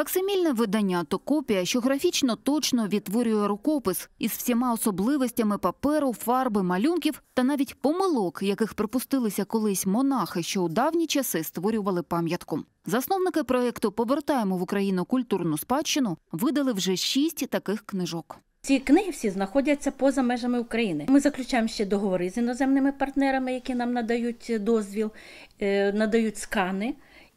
Факсимільне видання то копія, що графічно точно відтворює рукопис із всіма особливостями паперу, фарби, малюнків та навіть помилок, яких припустилися колись монахи, що у давні часи створювали пам'ятку. Засновники проєкту Повертаємо в Україну культурну спадщину видали вже шість таких книжок. Ці книги всі знаходяться поза межами України. Ми заключаємо ще договори з іноземними партнерами, які нам надають дозвіл, е, надають скани.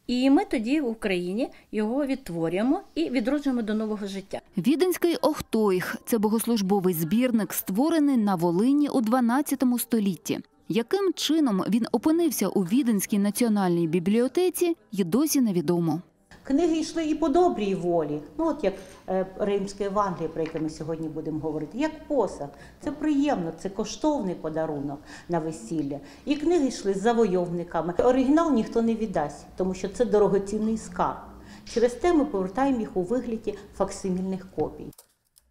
І ми тоді в Україні його відтворюємо і відроджуємо до нового життя. Віденський Охтойх це богослужбовий збірник, створений на Волині у 12 столітті. Яким чином він опинився у Віденській національній бібліотеці, й досі невідомо. Книги йшли і по добрій волі. Ну, от як е, Римське Евангеліє, про яке ми сьогодні будемо говорити, як посаг. Це приємно, це коштовний подарунок на весілля. І книги йшли з завойовниками. Оригінал ніхто не віддасть, тому що це дорогоцінний скарб. Через те ми повертаємо їх у вигляді факсимільних копій.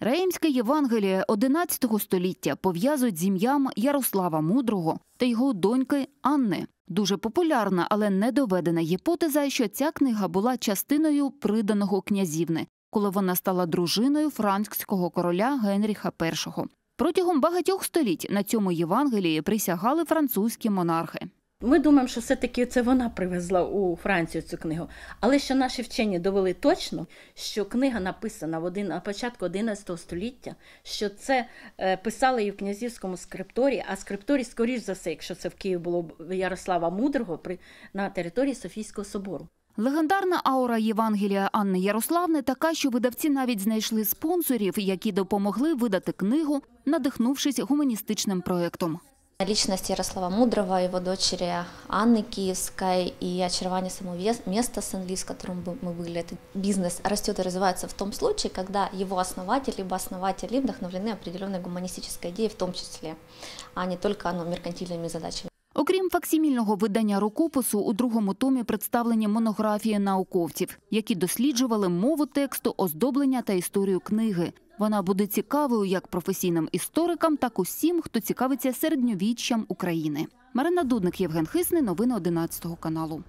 Реймське Євангеліє 11 століття пов'язують з ім'ям Ярослава Мудрого та його доньки Анни. Дуже популярна, але недоведена гіпотеза, що ця книга була частиною приданого князівни, коли вона стала дружиною франкського короля Генріха І. Протягом багатьох століть на цьому Євангелії присягали французькі монархи. Ми думаємо, що все-таки це вона привезла у Францію цю книгу. Але що наші вчені довели точно, що книга написана в один, на початку 11 століття, що це е, писали її в князівському скрипторі, а скрипторі, скоріш за все, якщо це в Києві було Ярослава Мудрого, при, на території Софійського собору. Легендарна аура Євангелія Анни Ярославни така, що видавці навіть знайшли спонсорів, які допомогли видати книгу, надихнувшись гуманістичним проектом. Личность Ярослава Мудрого, его дочери Анны Киевской и очарование самого вес- места Сен-Ли, с которым бы мы были. Этот бизнес растет и развивается в том случае, когда его основатель либо основатели вдохновлены определенной гуманистической идеей в том числе, а не только ну, меркантильными задачами. Окрім факсимільного видання рукопису, у другому томі представлені монографії науковців, які досліджували мову тексту, оздоблення та історію книги. Вона буде цікавою як професійним історикам, так усім, хто цікавиться середньовіччям України. Марина Дудник, Євген Хисний. Новини 11 каналу.